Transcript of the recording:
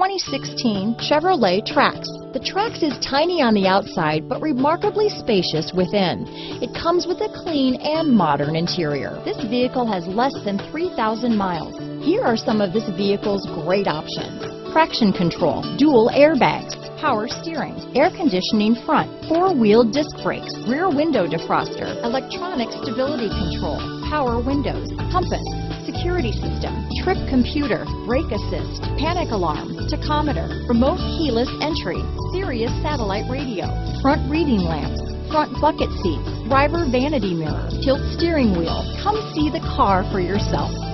2016 Chevrolet Trax. The Trax is tiny on the outside, but remarkably spacious within. It comes with a clean and modern interior. This vehicle has less than 3,000 miles. Here are some of this vehicle's great options. Traction control, dual airbags, power steering, air conditioning front, four-wheel disc brakes, rear window defroster, electronic stability control, power windows, compass, security system, trip computer, brake assist, panic alarm, tachometer, remote keyless entry, Sirius satellite radio, front reading lamps, front bucket seats, driver vanity mirror, tilt steering wheel. Come see the car for yourself.